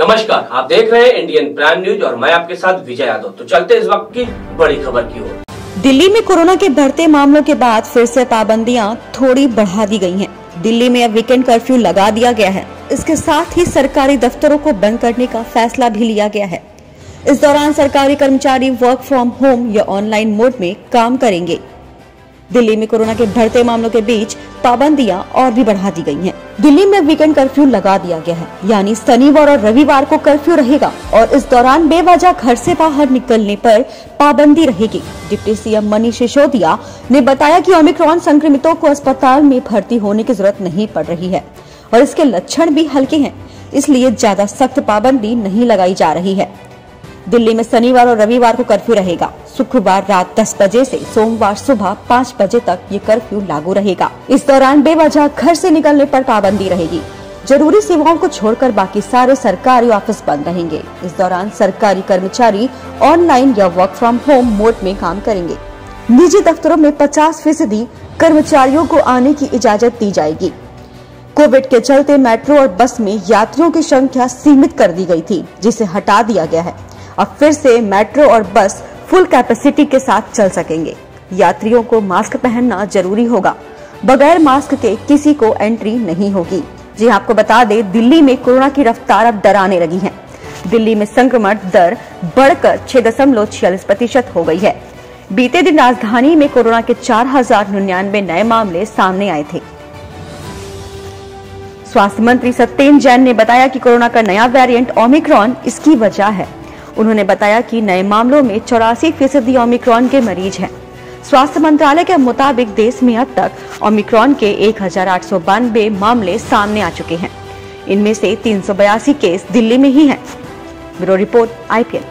नमस्कार, आप देख रहे हैं इंडियन प्राइम न्यूज़ और मैं आपके साथ विजय यादव। तो चलते इस वक्त की बड़ी खबर की ओर। दिल्ली में कोरोना के बढ़ते मामलों के बाद फिर से पाबंदियाँ थोड़ी बढ़ा दी गई हैं। दिल्ली में अब वीकेंड कर्फ्यू लगा दिया गया है। इसके साथ ही सरकारी दफ्तरों को बंद करने का फैसला भी लिया गया है। इस दौरान सरकारी कर्मचारी वर्क फ्रॉम होम या ऑनलाइन मोड में काम करेंगे। दिल्ली में कोरोना के बढ़ते मामलों के बीच पाबंदियाँ और भी बढ़ा दी गई हैं। दिल्ली में वीकेंड कर्फ्यू लगा दिया गया है, यानी शनिवार और रविवार को कर्फ्यू रहेगा और इस दौरान बेवजह घर से बाहर निकलने पर पाबंदी रहेगी। डिप्टी सीएम मनीष सिसोदिया ने बताया कि ओमिक्रॉन संक्रमितों को अस्पताल में भर्ती होने की ज़रूरत नहीं पड़ रही है और इसके लक्षण भी हल्के हैं, इसलिए ज़्यादा सख्त पाबंदी नहीं लगाई जा रही है। दिल्ली में शनिवार और रविवार को कर्फ्यू रहेगा। शुक्रवार रात 10 बजे से सोमवार सुबह 5 बजे तक ये कर्फ्यू लागू रहेगा। इस दौरान बेवजह घर से निकलने पर पाबंदी रहेगी। ज़रूरी सेवाओं को छोड़कर बाकी सारे सरकारी ऑफ़िस बंद रहेंगे। इस दौरान सरकारी कर्मचारी ऑनलाइन या वर्क फ्रॉम होम मोड में काम करेंगे। निजी दफ्तरों में 50 फ़ीसदी कर्मचारियों को आने की इजाज़त दी जाएगी। कोविड के चलते मेट्रो और बस में यात्रियों की संख्या सीमित कर दी गई थी, जिसे हटा दिया गया है। अब फिर से मेट्रो और बस फुल कैपेसिटी के साथ चल सकेंगे। यात्रियों को मास्क पहनना ज़रूरी होगा। बगैर मास्क के किसी को एंट्री नहीं होगी। जी आपको बता दें, दिल्ली में कोरोना की रफ्तार अब डराने लगी है। दिल्ली में संक्रमण दर बढ़कर छह दशमलव छियालीस प्रतिशत हो गई है। बीते दिन राजधानी में कोरोना के चार हज़ार निन्यानवे नए मामले सामने आए थे। स्वास्थ्य मंत्री सत्येंद्र जैन ने बताया कि कोरोना का नया वेरिएंट ओमिक्रॉन इसकी वजह है। उन्होंने बताया कि नए मामलों में चौरासी फ़ीसदी ओमिक्रॉन के मरीज़ हैं। स्वास्थ्य मंत्रालय के मुताबिक देश में अब तक ओमिक्रॉन के एक हज़ार आठ सौ बानबे मामले सामने आ चुके हैं। इनमें से तीन सौ बयासी केस दिल्ली में ही हैं। Bureau report, IPL.